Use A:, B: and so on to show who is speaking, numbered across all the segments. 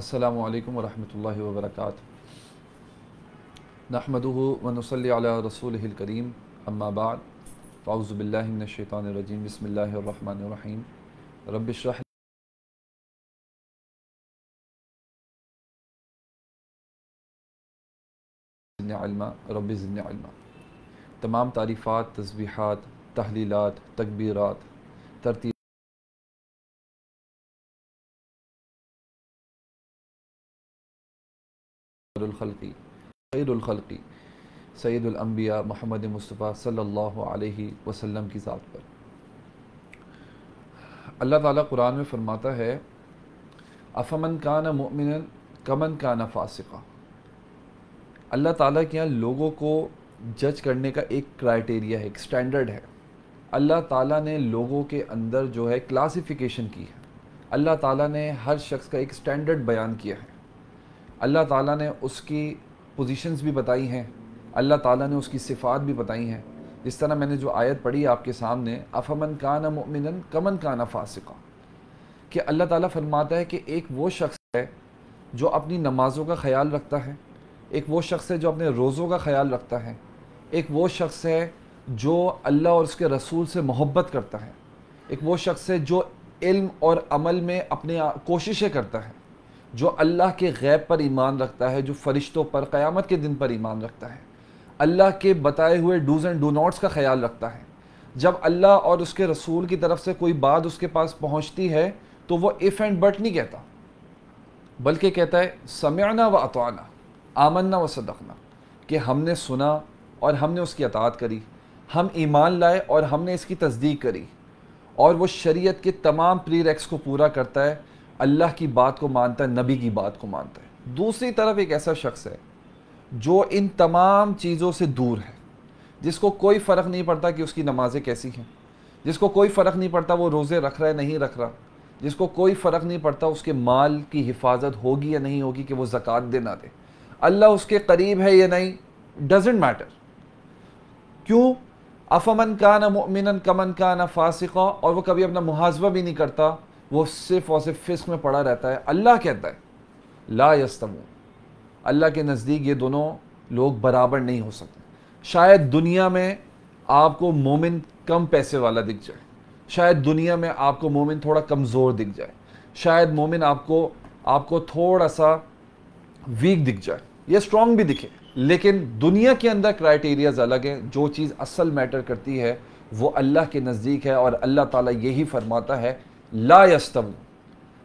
A: अस्सलामु अलैकुम वरहमतुल्लाहि वबरकातुहू नहमदुहु व नसल्ली अला रसूलिहिल करीम अम्मा बाद फ़ाउज़ु बिल्लाहि मिनश शैतानिर रजीम बिस्मिल्लाहिर रहमानिर रहीम रब्बि इश्रह ज़िदनी इल्मा रब्बि ज़िदनी इल्मा तमाम तारीफ़ात तस्बीहात तहलीलात तकबीरात तरतीब खलक़ी खैरुलखलक़ी सैदुलअम्बिया मोहम्मद मुस्तफ़ा अलैहि वसल्लम की ज़ात पर अल्लाह ताला कुरान में फ़रमाता है अफ़मन कान मोमिन कमन कान फ़ासिक़ा अल्लाह ताला के यहाँ लोगों को जज करने का एक क्राइटेरिया है एक स्टैंडर्ड है अल्लाह ताला ने लोगों के अंदर जो है क्लासिफिकेशन की है अल्लाह ताला ने हर शख्स का एक स्टैंडर्ड बयान किया है अल्लाह ताला ने उसकी पोजीशंस भी बताई हैं। अल्लाह ताला ने उसकी सिफ़ात भी बताई हैं। जिस तरह मैंने जो आयत पढ़ी आपके सामने, अफमन कान मोमिन कमन काना फ़ासिका। कि अल्लाह ताला फरमाता है कि एक वो शख्स है जो अपनी नमाज़ों का ख्याल रखता है, एक वो शख्स है जो अपने रोज़ों का ख्याल रखता है, एक वो शख्स है जो अल्लाह और उसके रसूल से मोहब्बत करता है, एक वो शख्स है जो इल्म और अमल में अपने कोशिशें करता है। जो अल्लाह के गैब पर ईमान रखता है, जो फ़रिश्तों पर, क़यामत के दिन पर ईमान रखता है। अल्लाह के बताए हुए डूज़ एंड डू नॉट्स का ख्याल रखता है। जब अल्लाह और उसके रसूल की तरफ़ से कोई बात उसके पास पहुँचती है तो वो इफ़ एंड बट नहीं कहता। बल्कि कहता है समयाना व अतवाना आमन्ना व सदकना, कि हमने सुना और हमने उसकी अतात करी, हम ईमान लाए और हमने इसकी तस्दीक करी। और वो शरीयत के तमाम प्रीरेक्स को पूरा करता है अल्लाह की बात को मानता है, नबी की बात को मानता है। दूसरी तरफ़ एक ऐसा शख्स है, जो इन तमाम चीज़ों से दूर है, जिसको कोई फ़र्क नहीं पड़ता कि उसकी नमाज़ें कैसी हैं, जिसको कोई फ़र्क नहीं पड़ता वो रोज़े रख रहा है, नहीं रख रहा, जिसको कोई फ़र्क नहीं पड़ता उसके माल की हिफाजत होगी या नहीं होगी कि वो ज़क़़त दे ना दे। अल्लाह उसके करीब है या नहीं डजेंट मैटर क्यों? अफमन का ना मोमिन कमन का ना फासिका, और वो कभी अपना मुहाजबा भी नहीं करता वो सिर्फ़ और सिर्फ़ फिस्क में पड़ा रहता है। अल्लाह कहता है, ला यस्तमू अल्लाह के नज़दीक ये दोनों लोग बराबर नहीं हो सकते। शायद दुनिया में आपको मोमिन कम पैसे वाला दिख जाए। शायद दुनिया में आपको मोमिन थोड़ा कमज़ोर दिख जाए। शायद मोमिन आपको आपको थोड़ा सा वीक दिख जाए। ये स्ट्रॉन्ग भी दिखे। लेकिन दुनिया के अंदर क्राइटेरियाज अलग हैं। जो चीज़ असल मैटर करती है, वो अल्लाह के नज़दीक है और अल्लाह ताला यही फरमाता है ला यस्तम।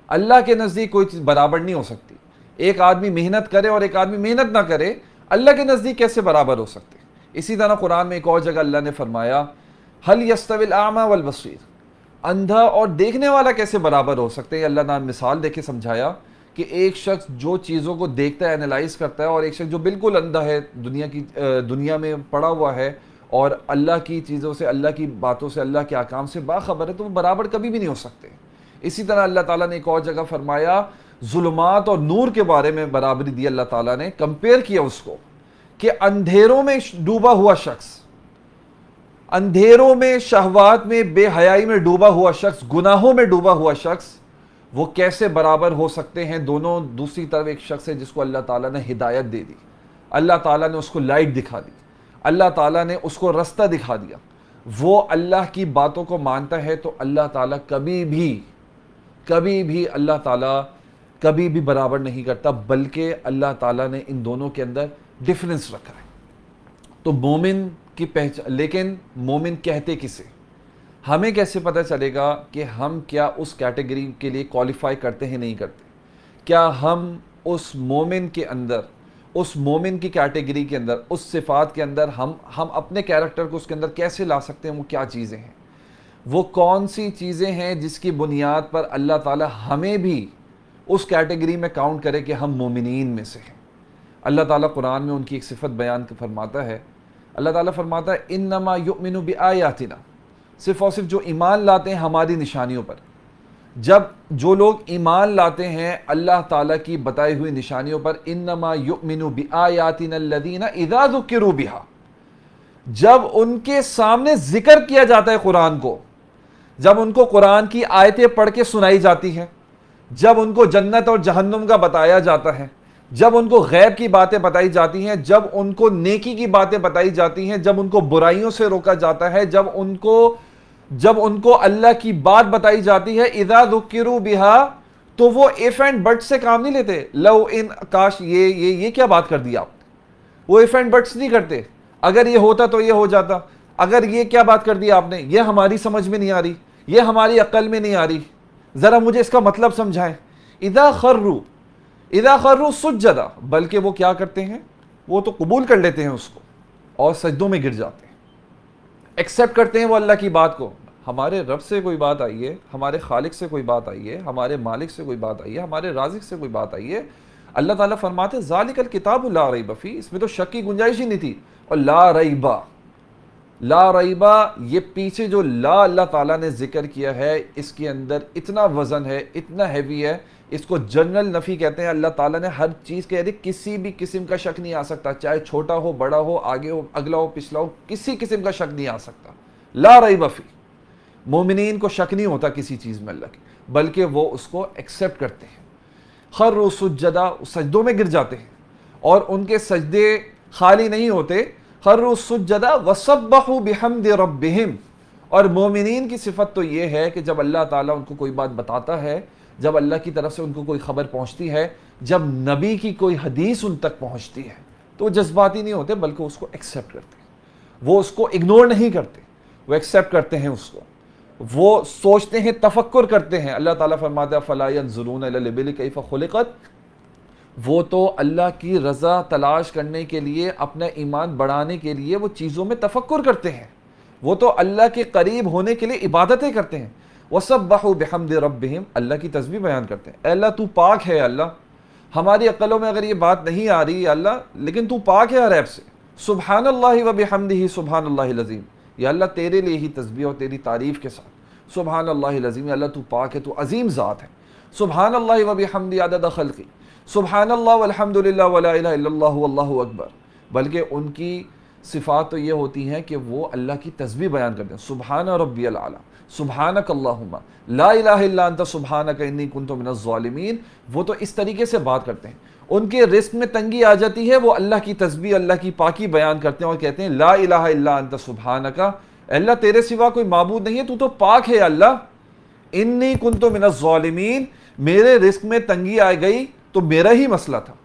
A: अल्लाह के नज़दीक कोई चीज़ बराबर नहीं हो सकती। एक आदमी मेहनत करे और एक आदमी मेहनत ना करे, अल्लाह के नज़दीक कैसे बराबर हो सकते? इसी तरह कुरान में एक और जगह अल्लाह ने फरमाया, हल यस्तविल आमा वल बसीर? अंधा और देखने वाला कैसे बराबर हो सकते हैं? अल्लाह ने मिसाल देके समझाया कि एक शख्स जो चीज़ों को देखता है एनालाइज करता है और एक शख्स जो बिल्कुल अंधा है, दुनिया की दुनिया में पड़ा हुआ है और अल्लाह की चीज़ों से, अल्लाह की बातों से, अल्लाह के आकाम से बाखबर है तो वो बराबर कभी भी नहीं हो सकते। इसी तरह अल्लाह ताला ने एक और जगह फरमाया, जुल्मात और नूर के बारे में बराबरी दी अल्लाह ताला ने, कंपेयर किया उसको, कि अंधेरों में डूबा हुआ शख्स, अंधेरों में, शहवात में, बेहयाई में डूबा हुआ शख्स, गुनाहों में डूबा हुआ शख्स, वो कैसे बराबर हो सकते हैं? दोनों, दूसरी तरफ़ एक शख्स है जिसको अल्लाह ताला ने हिदायत दे दी। अल्लाह ताला ने उसको लाइट दिखा दी। अल्लाह ताला ने उसको रास्ता दिखा दिया। वो अल्लाह की बातों को मानता है तो अल्लाह ताला कभी भी कभी भी अल्लाह ताला कभी भी बराबर नहीं करता, बल्कि अल्लाह ताला ने इन दोनों के अंदर डिफरेंस रखा है। तो मोमिन की पहचान लेकिन मोमिन कहते किसे? हमें कैसे पता चलेगा कि हम क्या उस कैटेगरी के लिए क्वालिफाई करते हैं, नहीं करते? क्या हम उस मोमिन के अंदर उस मोमिन की कैटेगरी के अंदर, उस सिफात के अंदर हम हम अपने कैरेक्टर को उसके अंदर कैसे ला सकते हैं, वो क्या चीज़ें हैं? वो कौन सी चीज़ें हैं जिसकी बुनियाद पर अल्लाह ताला हमें भी उस कैटेगरी में काउंट करे कि हम मोमिन में से हैं? अल्लाह ताला कुरान में उनकी एक सिफत बयान फरमाता है। अल्लाह ताला फरमाता है इन नमा युमिन आयातिना सिर्फ़ और सिर्फ़ जो ईमान लाते हैं हमारी निशानियों पर। जब जो लोग ईमान लाते हैं, अल्लाह ताला की बताई हुई निशानियों पर इन नमा युमिन इदाजुक्रू बिहा। जब उनके सामने ज़िक्र किया जाता है कुरान को, जब उनको कुरान की आयतें पढ़ के सुनाई जाती हैं, जब उनको जन्नत और जहन्नुम का बताया जाता है, जब उनको गैब की बातें बताई जाती हैं, जब उनको नेकी की बातें बताई जाती हैं, जब उनको बुराइयों से रोका जाता है, जब उनको जब उनको अल्लाह की बात बताई जाती है इदा दुकिरू बिहा तो वो इफ़ एंड बट से काम नहीं लेते। लव इन, काश ये ये ये क्या बात कर दी आप? वो इफ़ एंड बट्स नहीं करते। अगर ये होता तो ये हो जाता। अगर ये क्या बात कर दी आपने? ये हमारी समझ में नहीं आ रही। ये हमारी अकल में नहीं आ रही। ज़रा मुझे इसका मतलब समझाएँ। इदा खर्रू इदा खर्रू सुजदा बल्कि वो क्या करते हैं? वो तो कबूल कर लेते हैं उसको और सजदों में गिर जाते हैं। एक्सेप्ट करते हैं वो अल्लाह की बात को। हमारे रब से कोई बात आई है, हमारे खालिक से कोई बात आई है, हमारे मालिक से कोई बात आई है, हमारे राजिक से कोई बात आई है। अल्लाह ताला फरमाते जालिकल किताब ला रही बफ़ी इसमें तो शक की गुंजाइश ही नहीं थी। और ला रईबा ला रईबा ये पीछे जो ला अल्लाह ताला ने ज़िक्र किया है, इसके अंदर इतना वज़न है, इतना हैवी है इसको जनरल नफ़ी कहते हैं। अल्लाह ताला ने हर चीज़ के यदि किसी भी किस्म का शक नहीं आ सकता। चाहे छोटा हो, बड़ा हो, आगे हो, अगला हो, पिछला हो, किसी किस्म का शक नहीं आ सकता। ला रही बफ़ी मोमिन को शक नहीं होता किसी चीज़ में अल्लाह बल्कि वो उसको एक्सेप्ट करते हैं। हर सज्जदा सजदों में गिर जाते हैं। और उनके सजदे खाली नहीं होते। हर खर्रसुजदा वसब्बहु बिहमद रब्बिहिम। और मोमिन की सिफत तो ये है कि जब अल्लाह ताला उनको कोई बात बताता है जब अल्लाह की तरफ़ से उनको कोई खबर पहुँचती है, जब नबी की कोई हदीस उन तक पहुँचती है तो वो जज्बाती नहीं होते, बल्कि उसको एक्सेप्ट करते हैं। वो उसको इग्नोर नहीं करते, वो एक्सेप्ट करते हैं उसको। वो सोचते हैं तफक्र करते हैं। अल्लाह ताला फरमाता फ़लायन ज़ुरून कई फ़ुलक़त वो तो अल्लाह की रज़ा तलाश करने के लिए, अपना ईमान बढ़ाने के लिए वो चीज़ों में तफक्र करते हैं। वो तो अल्लाह के करीब होने के लिए इबादतें करते हैं। वह सब बहु बेहमद रब अल्लाह की तस्वीर बयान करते हैं। अल्लाह, तू पाक है अल्लाह? हमारी अक्लों में अगर ये बात नहीं आ रही अल्लाह, लेकिन तू पाक है अरैब से? सुबहान अल्लाह व बेहमद ही सुबहान अल्लाह लजीम। या अल्लाह, तेरे लिए ही तस्वीर और तेरी तारीफ़ के साथ। सुबहान अल्लाह लजीम अल्लाह, तू पाक है, तू अजीम ज़ात है। सुबहान अल्लाह बेहमद आदद खलकी। सुबहान अकबर। बल्कि उनकी सिफ़ात तो ये होती हैं कि वो अल्लाह की तस्वीर बयान करते हैं। सुबहान रबी अला सुबहान अल्लाहुम्मा ला इलाहा सुबहान कन्नी कुन तो मिनज़ालिमीन वो तो इस तरीके से बात करते हैं। उनके रिस्क में तंगी आ जाती है, वो अल्लाह की तस्वीर अल्लाह की पाकी बयान करते हैं और कहते हैं, ला इलाहा अंत सुबहान का अल्लाह तेरे सिवा कोई मबूद नहीं है, तू तो पाक है अल्लाह। इन्नी कुन तो मिनज़ालिमीन मेरे रिस्क में तंगी आ गई तो मेरा ही मसला था।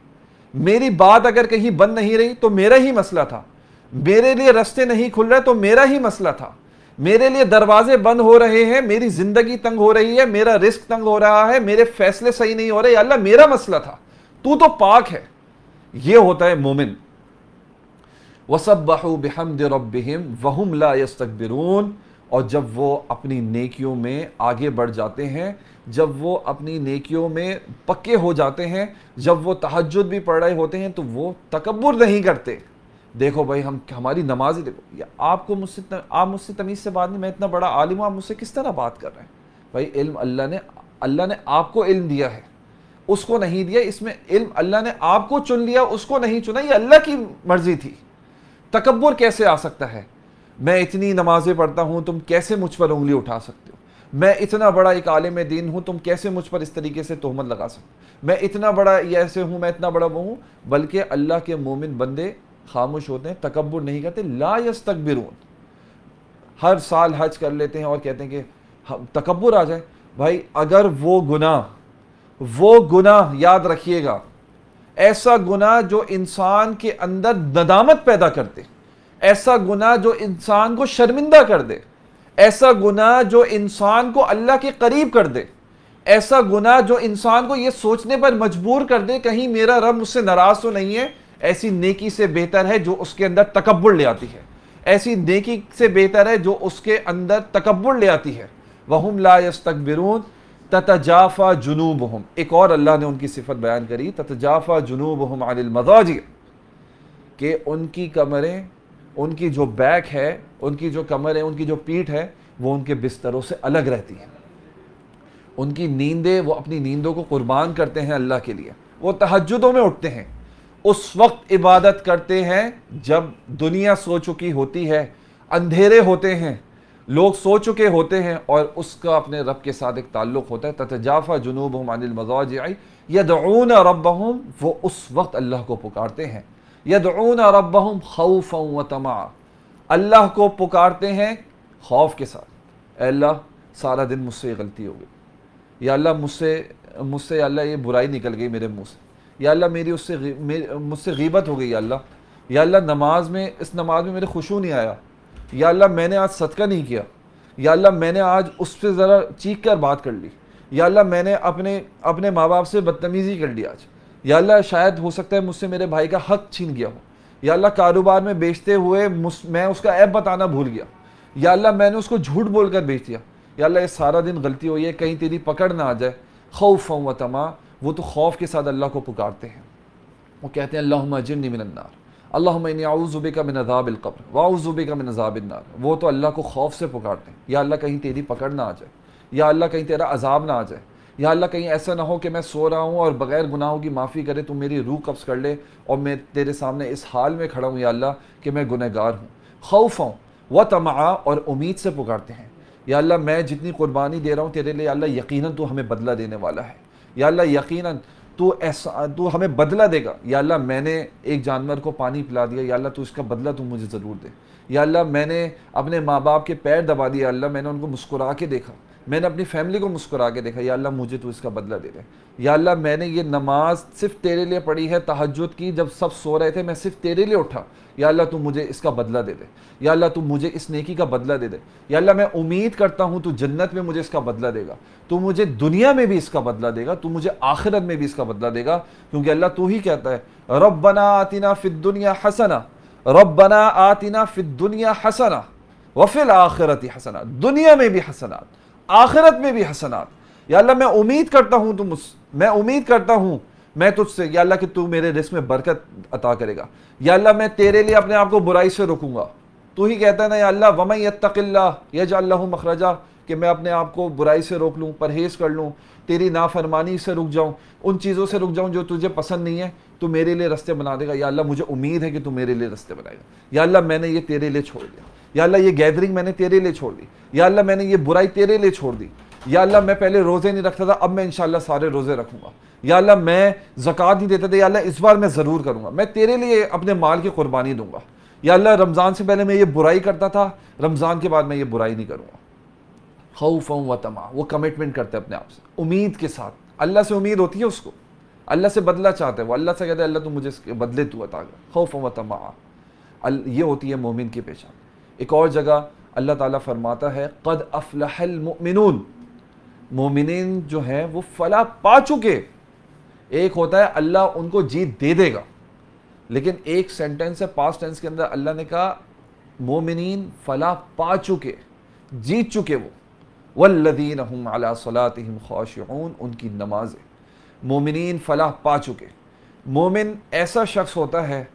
A: मेरी बात अगर कहीं बंद नहीं रही तो मेरा ही मसला था। मेरे लिए रास्ते नहीं खुल रहे तो मेरा ही मसला था। मेरे लिए दरवाजे बंद हो रहे हैं, मेरी ज़िंदगी तंग हो रही है, मेरा रिस्क तंग हो रहा है, मेरे फैसले सही नहीं हो रहे अल्लाह मेरा मसला था। तू तो पाक है। यह होता है मोमिन। वसब्बहू बिहमद रब्बिहिम, वहुम ला यस्तकबिरून। और जब वो अपनी नेकियों में आगे बढ़ जाते हैं, जब वो अपनी नेकियों में पक्के हो जाते हैं, जब वो तहजद भी पढ़ रहे होते हैं तो वो तकबर नहीं करते। देखो भाई, हम, हमारी नमाज़ ही देखो। या आपको मुझसे आप मुझसे तमीज़ से बात नहीं, मैं इतना बड़ा आलिम हूँ, आप मुझसे किस तरह बात कर रहे हैं? भाई, इल्म अल्लाह ने अल्लाह ने आपको इल्म दिया है। उसको नहीं दिया, इसमें इल्म अल्लाह ने आपको चुन लिया, उसको नहीं चुना, ये अल्लाह की मर्ज़ी थी। तकबर कैसे आ सकता है? मैं इतनी नमाजें पढ़ता हूँ, तुम कैसे मुझ पर उंगली उठा सकते हो? मैं इतना बड़ा एक आलिम दीन हूँ, तुम कैसे मुझ पर इस तरीके से तोहमत लगा सकते मैं इतना बड़ा ऐसे हूँ, मैं इतना बड़ा वो हूँ, बल्कि अल्लाह के मोमिन बंदे खामोश होते हैं तकबर नहीं करते, ला यस तकबिरून हर साल हज कर लेते हैं और कहते हैं कि तकबर आ जाए। भाई, अगर वो गुनाह वो गुनाह याद रखिएगा, ऐसा गुनाह जो इंसान के अंदर नदामत पैदा करते ऐसा गुनाह जो इंसान को शर्मिंदा कर दे, ऐसा गुनाह जो इंसान को अल्लाह के करीब कर दे, ऐसा गुनाह जो इंसान को यह सोचने पर मजबूर कर दे, कहीं मेरा रब मुझसे नाराज़ तो नहीं है ऐसी नेकी से बेहतर है जो उसके अंदर तकबर ले आती है। ऐसी नेकी से बेहतर है जो उसके अंदर तकबर ले आती है। वहम लास्तकबिरून ततजाफा जुनूब हम एक और अल्लाह ने उनकी सिफत बयान करी, ततजाफा जुनूब हम आलमजाजी कि उनकी कमरें, उनकी जो बैक है, उनकी जो कमर है, उनकी जो पीठ है, वो उनके बिस्तरों से अलग रहती है। उनकी नींदें, वो अपनी नींदों को कुर्बान करते हैं अल्लाह के लिए। वो तहजदों में उठते हैं। उस वक्त इबादत करते हैं जब दुनिया सो चुकी होती है, अंधेरे होते हैं, लोग सो चुके होते हैं और उसका अपने रब के साथ एक ताल्लुक होता है, ततजाफ़ा जुनूब मजाज आई यदून रबहम वो उस वक्त अल्लाह को पुकारते हैं। यदून रबहम खौफ व तमा, अल्लाह को पुकारते हैं खौफ के साथ। अल्लाह, सारा दिन मुझसे गलती हो गई। या अल्लाह, मुझसे मुझसे अल्लाह ये बुराई निकल गई मेरे मुँह से। या अल्लाह मेरी उससे मुझसे गीबत हो गई अल्लाह। या अल्लाह नमाज़ में, इस नमाज़ में मेरे खुशू नहीं आया। या अल्लाह मैंने आज सदका नहीं किया। या अल्लाह मैंने आज उस पर ज़रा चीख कर बात कर ली। या अल्लाह मैंने अपने अपने माँ बाप से बदतमीज़ी कर ली आज। या अल्लाह शायद हो सकता है मुझसे मेरे भाई का हक छीन गया हो। या अल्लाह कारोबार में बेचते हुए मैं उसका ऐप बताना भूल गया। या अल्लाह मैंने उसको झूठ बोल कर बेच दिया। या अल्लाह ये सारा दिन गलती हुई है, कहीं तेरी पकड़ ना आ जाए। खौफ व तमा। वो तो खौफ के साथ अल्लाह को पुकारते हैं। वो कहते हैं अल्लाह मजिन मिनन्नार अल्लाज़ुबे का मिनज़ाबिलक़ब्र वाउज़ुबे का मिनज़ाबिनार वो तो अल्लाह को खौफ से पुकारते हैं। या अल्लाह कहीं तेरी पकड़ ना आ जाए। या अल्लाह कहीं तेरा अजाब ना आ जाए। या अल्लाह कहीं ऐसा ना हो कि मैं सो रहा हूँ और बग़ैर गुनाहों की माफ़ी करे तो मेरी रूह कब्ज़ कर ले और मैं तेरे सामने इस हाल में खड़ा हूँ, या अल्लाह, कि मैं गुनहगार हूँ। खौफ हूँ व तमा और उम्मीद से पुकारते हैं। या अल्लाह, मैं जितनी कुर्बानी दे रहा हूँ तेरे लिए अल्लाह, यकीनन तो हमें बदला देने वाला है। या अल्लाह यकीनन तू ऐसा, तू हमें बदला देगा। या अल्लाह मैंने एक जानवर को पानी पिला दिया, या अल्लाह तू इसका बदला तू मुझे ज़रूर दे। या अल्लाह मैंने अपने माँ बाप के पैर दबा दिया अल्लाह मैंने उनको मुस्कुरा के देखा। मैंने अपनी फैमिली को मुस्कुरा के देखा, या अल्लाह मुझे तो इसका बदला दे दे। या अल्लाह मैंने ये नमाज़ सिर्फ़ तेरे लिए पढ़ी है तहजद की, जब सब सो रहे थे, मैं सिर्फ़ तेरे लिए उठा। या अल्लाह तू मुझे इसका बदला दे दे। या अल्लाह तू मुझे इस नेकी का बदला दे दे। या अल्लाह मैं उम्मीद करता हूँ, तू जन्नत में मुझे इसका बदला देगा। तू मुझे दुनिया में भी इसका बदला देगा, तू मुझे आखिरत में भी इसका बदला देगा, क्योंकि अल्लाह तू ही कहता है रब बना आतिना फिर दुनिया हसना रब बना आतिना फिर दुनिया हसना वफिल आखिरती हसना। दुनिया में भी हसनात। आखिरत में भी हसनात। या अल्लाह, मैं उम्मीद करता हूँ तुम मैं उम्मीद करता हूँ, मैं तुझसे या अल्लाह कि तू मेरे रिस्क में बरकत अता करेगा। या अल्लाह, मैं तेरे लिए अपने आप को बुराई से रोकूँगा। तू ही कहता है ना, या अल्लाह वमई यतकिल्ला यज अल्लाह मखरजा, कि मैं अपने आप को बुराई से रोक लूँ, परहेज़ कर लूँ, तेरी नाफरमानी से रुक जाऊँ, उन चीज़ों से रुक जाऊँ जो तुझे पसंद नहीं है तो मेरे लिए रस्ते बना देगा। या अल्लाह, मुझे उम्मीद है कि तू मेरे लिए रस्ते बनाएगा। या अल्लाह, मैंने ये तेरे लिए छोड़ दिया। या अल्लाह ये गैदरिंग मैंने तेरे लिए छोड़ दी। या अल्लाह मैंने ये बुराई तेरे लिए छोड़ दी। या अल्लाह मैं पहले रोज़े नहीं रखता था, अब मैं इंशाल्लाह सारे रोज़े रखूँगा। या अल्लाह मैं ज़क़़त नहीं देता था, या अल्लाह इस बार मैं ज़रूर करूँगा। मैं तेरे लिए अपने माल की कुर्बानी दूँगा। या अल्लाह रमज़ान से पहले मैं ये बुराई करता था, रमज़ान के बाद मैं ये बुराई नहीं करूँगा। खौफ व तमा, वो कमिटमेंट करते अपने आप से। उम्मीद के साथ। अल्लाह से उम्मीद होती है उसको। अल्लाह से बदला चाहते हैं वो। अल्लाह से कहते हैं, अल्लाह तुम मुझे बदले तू अता खौफ व तमा। ये होती है मोमिन की पहचान। एक और जगह अल्लाह ताला फरमाता है, कद अफलहल मुमिनून. मोमिन जो है, वो फला पा चुके। एक होता है, अल्लाह उनको जीत दे देगा। लेकिन एक सेंटेंस है पास्ट टेंस के अंदर अल्लाह ने कहा मोमिन फला पा चुके, जीत चुके वो। वल्लदीन हम अला सलातम खाशून उनकी नमाज़। मोमिन फलाह पा चुके। मोमिन ऐसा शख्स होता है,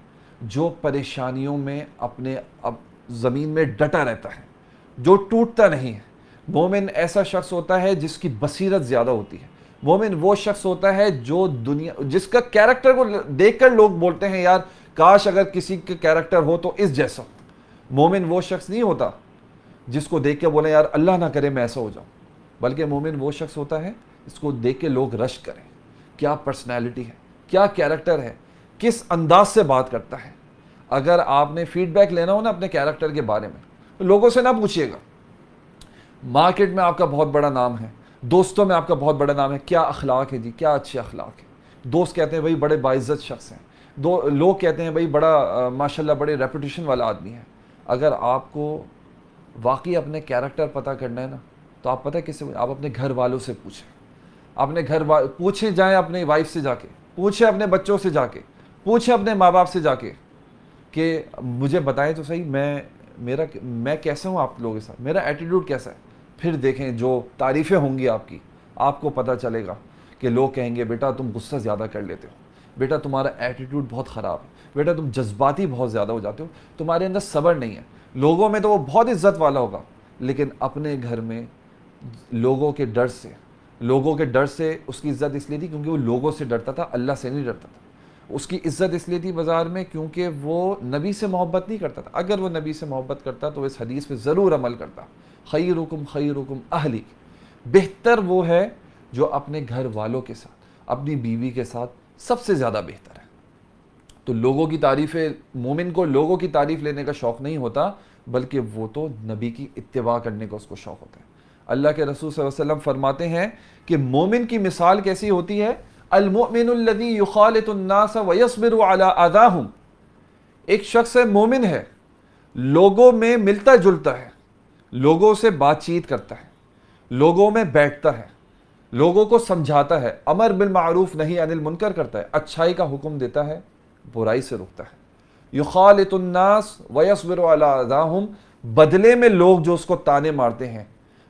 A: जो परेशानियों में अपने अब ज़मीन में डटा रहता है, जो टूटता नहीं है। मोमिन ऐसा शख्स होता है जिसकी बसीरत ज़्यादा होती है। मोमिन वो शख्स होता है जो दुनिया, जिसका कैरेक्टर को देखकर लोग बोलते हैं, यार, काश अगर किसी के कैरेक्टर हो तो इस जैसा। मोमिन वो शख्स नहीं होता जिसको देख के बोले, यार, अल्लाह ना करे, मैं ऐसा हो जाऊँ। बल्कि मोमिन वो शख्स होता है इसको देख के लोग रश करें। क्या पर्सनैलिटी है? क्या कैरेक्टर है? किस अंदाज से बात करता है? अगर आपने फीडबैक लेना हो ना अपने कैरेक्टर के बारे में, लोगों से ना पूछिएगा। मार्केट में आपका बहुत बड़ा नाम है, दोस्तों में आपका बहुत बड़ा नाम है, क्या अखलाक है जी, क्या अच्छे अखलाक है। दोस्त कहते हैं, भाई, बड़े बाइज़्ज़त शख्स हैं। दो, लोग कहते हैं, भाई, बड़ा माशाल्लाह, बड़े रेपुटेशन वाला आदमी है। अगर आपको वाकई अपने कैरेक्टर पता करना है ना तो आप पता है किससे आप अपने घर वालों से पूछें। अपने घर पूछे जाएँ अपने वाइफ से जाके, पूछें अपने बच्चों से जाके, पूछें अपने माँ बाप से जाके। कि मुझे बताएँ तो सही, मैं, मेरा मैं कैसा हूँ आप लोगों के साथ? मेरा एटीट्यूड कैसा है? फिर देखें जो तारीफ़ें होंगी आपकी, आपको पता चलेगा कि लोग कहेंगे, बेटा, तुम गुस्सा ज़्यादा कर लेते हो। बेटा, तुम्हारा एटीट्यूड बहुत ख़राब है। बेटा, तुम जज्बाती बहुत ज़्यादा हो जाते हो। तुम्हारे अंदर सब्र नहीं है। लोगों में तो वो बहुत इज़्ज़त वाला होगा। लेकिन अपने घर में लोगों के डर से, लोगों के डर से उसकी इज़्ज़त इसलिए थी क्योंकि वो लोगों से डरता था, अल्लाह से नहीं डरता था। उसकी इज़्ज़त इसलिए थी बाज़ार में क्योंकि वो नबी से मोहब्बत नहीं करता था। अगर वो नबी से मोहब्बत करता तो इस हदीस पे ज़रूर अमल करता। खई रुकुम खई रुकुम अहली बेहतर वो है जो अपने घर वालों के साथ, अपनी बीवी के साथ सबसे ज़्यादा बेहतर है। तो लोगों की तारीफ़, मोमिन को लोगों की तारीफ़ लेने का शौक़ नहीं होता, बल्कि वो तो नबी की इतवा करने का उसको शौक़ होता है। अल्लाह के रसूल वसल्लम फरमाते हैं कि मोमिन की मिसाल कैसी होती है अलमोमिनदी युखालतुन्नास वयसबिर अला अदाहुम एक शख्स है, मोमिन है। लोगों में मिलता जुलता है। लोगों से बातचीत करता है। लोगों में बैठता है। लोगों को समझाता है। अमर बिल मारूफ, नहीं अनिल मुनकर करता है। अच्छाई का हुक्म देता है, बुराई से रुकता है। युखालतुन्नास वयसबिर अला अदाहुम बदले में लोग जो उसको ताने मारते हैं,